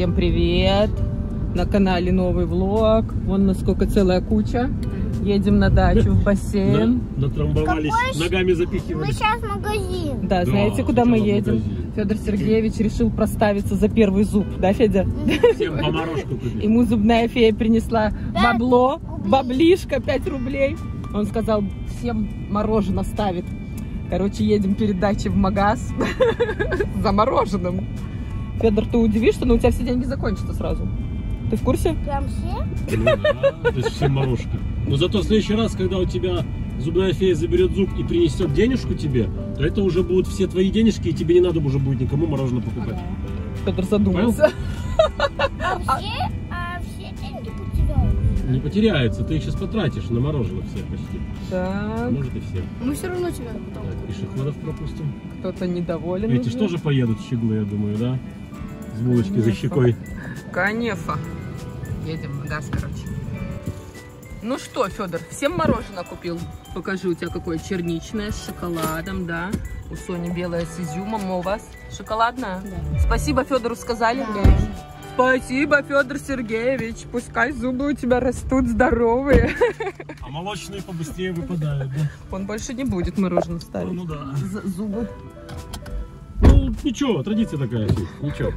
Всем привет! На канале новый влог. Вон насколько целая куча. Едем на дачу в бассейн. На- натрамбовались, Какой ногами Мы запихивались. сейчас в магазин. Да, знаете, куда мы едем? магазин. Федор Сергеевич решил проставиться за первый зуб, да, Федя? Всем поморожку купили. Ему зубная фея принесла Да, бабло, рублей. баблишко, 5 рублей. Он сказал, всем мороженое ставит. Короче, едем перед дачей в магаз за мороженым. Федор, ты удивишься, но у тебя все деньги закончатся сразу. Ты в курсе? Прям все? Ну да, то есть всем морожка. Но зато в следующий раз, когда у тебя зубная фея заберет зуб и принесет денежку тебе, то это уже будут все твои денежки, и тебе не надо уже будет никому мороженое покупать. Федор задумался. А все, а все деньги. Не потеряется, ты их сейчас потратишь на мороженое все почти. Так, Может и все. Мы все равно тебя Так, пешеходов пропустим. кто-то недоволен. Эти же тоже поедут щеглы, я думаю, да? С булочки за Конечно. щекой. Конечно. Едем в магаз, короче. Ну что, Федор, всем мороженое купил? Покажи, у тебя какое черничное с шоколадом, да? У Сони белое с изюмом, а у вас шоколадное? Спасибо Федору сказали? Спасибо, Федор Сергеевич. Пускай зубы у тебя растут здоровые. А молочные побыстрее выпадают, да? Он больше не будет мороженое ставить. Ну да. З- Зубы, Ну, ничего, традиция такая, ничего.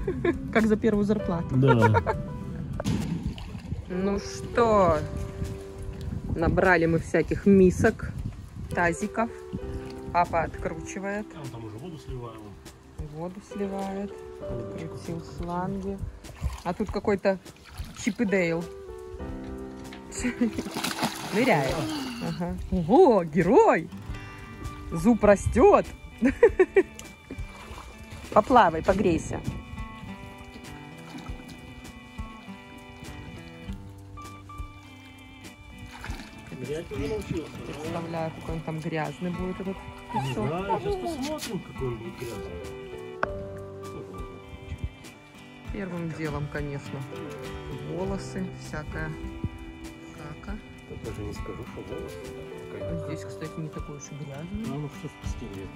как за первую зарплату. Да. Ну что, набрали мы всяких мисок, тазиков. Папа откручивает, Там, там уже воду сливаем. воду сливает, крутил шланги. А тут какой-то Чип и Дейл. Ныряет. Ага. Ого, герой! Зуб растет. Поплавай, погрейся. Представляю, какой он там грязный будет этот Не знаю, сейчас посмотрим, какой он будет грязный. Первым делом, конечно, волосы. Я даже не скажу, что волос. А Здесь, кстати, не такой уж и грязный. Ну, что спустили.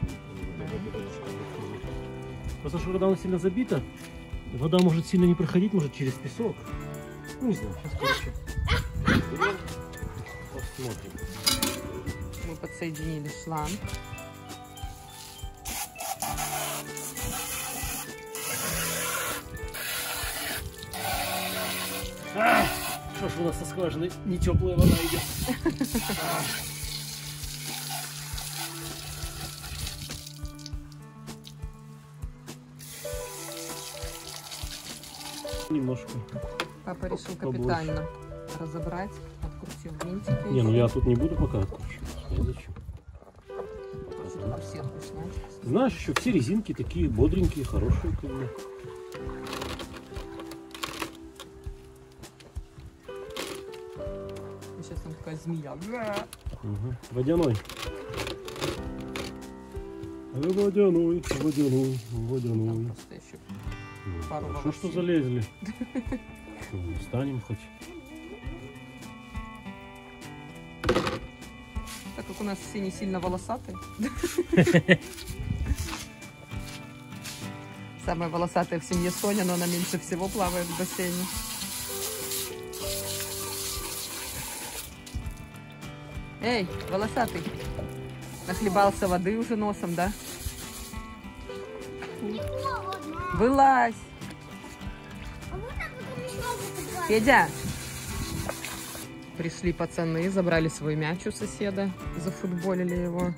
Просто что она сильно забита, вода может сильно не проходить, может через песок. Ну, не знаю, сейчас короче. Посмотрим. Мы подсоединили шланг. Что ж у нас со скважины не теплая вода идет. Немножко. Папа решил Побольше. капитально разобрать, открутил винтики. Не, ну я тут не буду пока откручивать. Зачем? Знаешь, еще все резинки такие бодренькие, хорошие, как бы. Змея. Угу. Водяной. Э, Водяной, водяной, водяной. Просто еще Ну, пару Хорошо, что залезли. Что, Встанем хоть. Так как у нас все не сильно волосатые. Самая волосатая в семье Соня, но она меньше всего плавает в бассейне. Эй, волосатый, нахлебался воды уже носом, да? Вылазь! Федя! Пришли пацаны, забрали свой мяч у соседа, зафутболили его.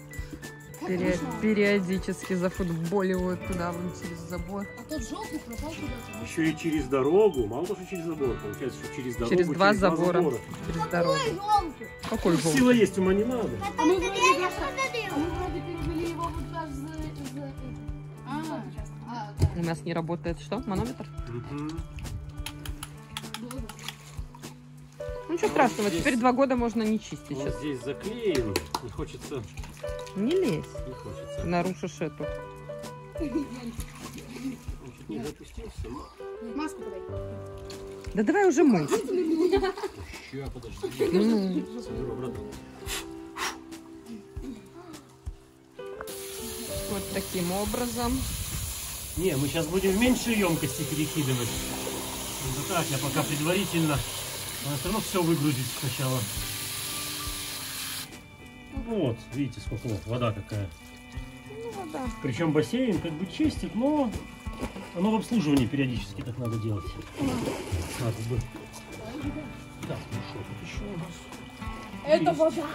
Пере- периодически зафутболивают туда, вон через забор. А тот желтый пропал куда-то. Еще и через дорогу, мало того, что через забор, получается, что через дорогу, Через два забора. забора. Через дорогу. Желтый. Какой Сила желтый? есть, ума не надо. А мы вроде просто... Мы вроде перевели его вот как за... за... А, а, да. У нас не работает что? Манометр? Мгм. Ну ничего страшного, теперь два года можно не чистить Вот сейчас. здесь заклеен, не хочется, не лезь. Не хочется. Нарушишь эту. Маску давай. Да давай уже мой. Вот таким образом. Не, мы сейчас будем в меньшей емкости перекидывать. Ну так, я пока предварительно. Надо все равно все выгрузить сначала. Ну Вот, видите, сколько вот, вода какая. Ну, вода. Причем бассейн как бы чистит, но оно в обслуживании периодически так надо делать. Надо бы. Так, ну что тут еще у нас? Это вода.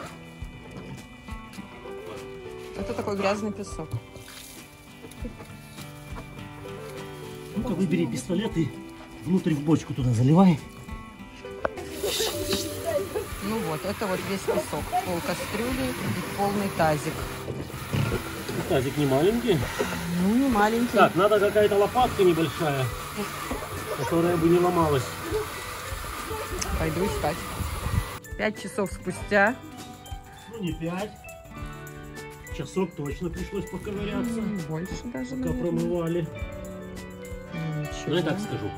Это такой грязный песок. Ну-ка выбери пистолет и внутрь в бочку туда заливай. Вот, это вот весь песок. Пол кастрюли и полный тазик. Тазик не маленький. Ну, не маленький. Так, надо какая-то лопатка небольшая, которая бы не ломалась. Пойду искать. Пять часов спустя. Ну не пять. Часок точно пришлось поковыряться, Больше даже, пока наверное. промывали. Ничего. Ну я так скажу.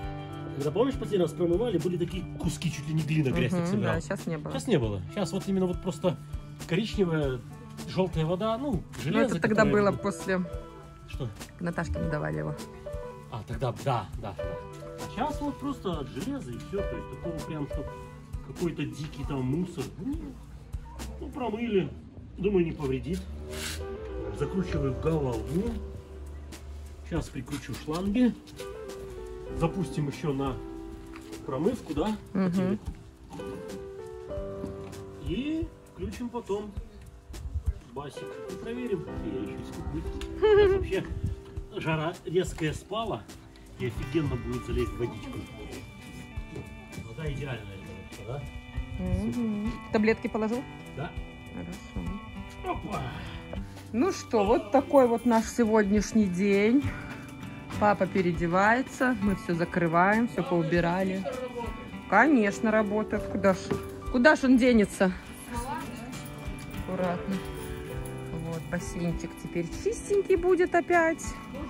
Когда помнишь, последний раз промывали, были такие куски чуть ли не глина, грязь так Мгм, собирала. да, сейчас не было. Сейчас не было. Сейчас вот именно вот просто коричневая, желтая вода, ну, Ну, железо. это тогда которое было после... Что? Наташке не давали его. А, тогда, да, да, да. А сейчас вот просто от железа и все. То есть такого прям, что какой-то дикий там мусор. Ну, ну, промыли. Думаю, не повредит. Закручиваю голову. Сейчас прикручу шланги. Запустим еще на промывку, да? Хотели. И включим потом басик. И проверим. Я еще скуплю. Сейчас вообще жара резкая спала. И офигенно будет залезть в водичку. Вода идеальная, да? Мгм. Таблетки положил? Да. Хорошо. Опа. Ну что, вот такой вот наш сегодняшний день. Папа переодевается, мы все закрываем, все поубирали. Конечно, работает. Куда ж, куда ж он денется? Аккуратно. Вот, бассейнчик теперь чистенький будет опять.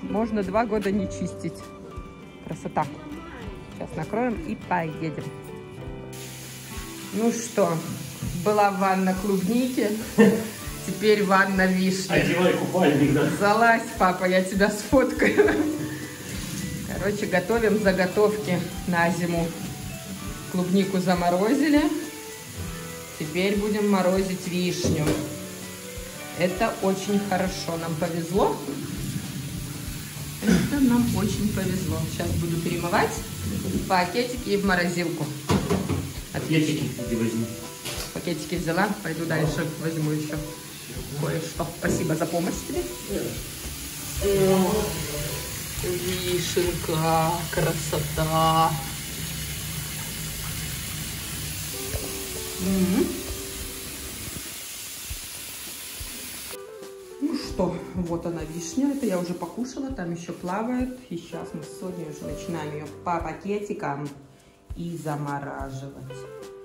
Можно два года не чистить. Красота. Сейчас накроем и поедем. Ну что, была ванна клубники, теперь ванна вишни. Одевай купальник, да? Залазь, папа, я тебя сфоткаю. Короче, готовим заготовки на зиму. Клубнику заморозили. Теперь будем морозить вишню. Это очень хорошо. Нам повезло. Это нам очень повезло. Сейчас буду перемывать в пакетики и в морозилку. Пакетики иди возьми. Пакетики взяла, пойду дальше возьму еще кое-что. Спасибо за помощь тебе. Вишенка, красота. Ну что, вот она вишня, это я уже покушала, там еще плавает. И сейчас мы с Соней уже начинаем ее по пакетикам и замораживать.